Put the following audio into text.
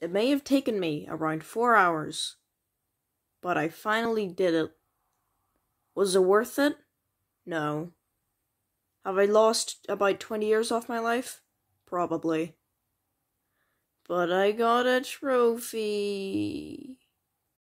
It may have taken me around four hours, but I finally did it. Was it worth it? No. Have I lost about 20 years off my life? Probably. But I got a trophy.